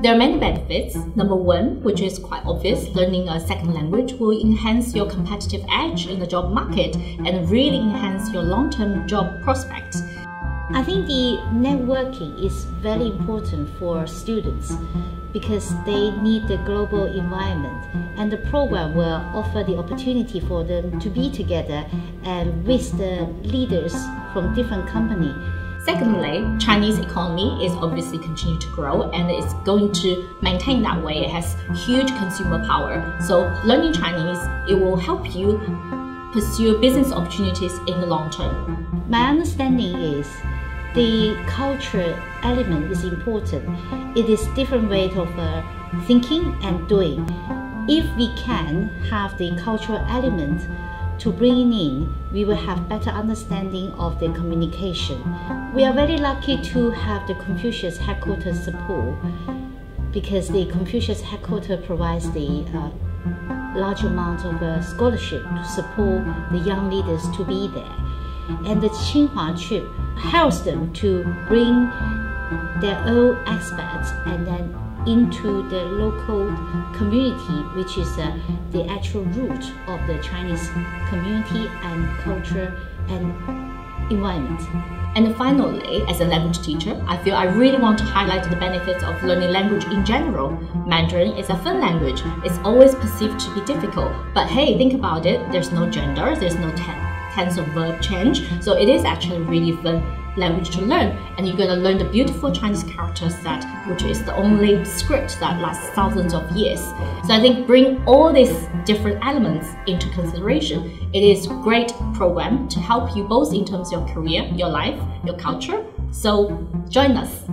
There are many benefits. Number one, which is quite obvious, learning a second language will enhance your competitive edge in the job market and really enhance your long term job prospects. I think the networking is very important for students because they need the global environment and the program will offer the opportunity for them to be together and with the leaders from different companies Secondly, Chinese economy is obviously continue to grow and it's going to maintain that way. It has huge consumer power. So learning Chinese, it will help you pursue business opportunities in the long term. My understanding is the cultural element is important. It is different way of uh, thinking and doing. If we can have the cultural element to bring in, we will have better understanding of the communication. We are very lucky to have the Confucius headquarters support because the Confucius headquarters provides the uh, large amount of uh, scholarship to support the young leaders to be there. And the Tsinghua trip helps them to bring their own experts and then into the local community, which is uh, the actual root of the Chinese community and culture and environment. And finally, as a language teacher, I feel I really want to highlight the benefits of learning language in general. Mandarin is a fun language. It's always perceived to be difficult. But hey, think about it, there's no gender, there's no tense of verb change. So it is actually really fun language to learn. And you're going to learn the beautiful Chinese character set, which is the only script that lasts thousands of years. So I think bring all these different elements into consideration. It is great program to help you both in terms of your career, your life, your culture. So join us.